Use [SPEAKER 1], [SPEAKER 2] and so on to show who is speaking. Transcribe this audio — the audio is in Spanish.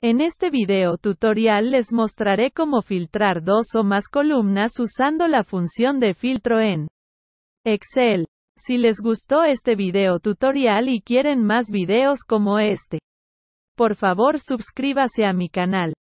[SPEAKER 1] En este video tutorial les mostraré cómo filtrar dos o más columnas usando la función de filtro en Excel. Si les gustó este video tutorial y quieren más videos como este, por favor suscríbase a mi canal.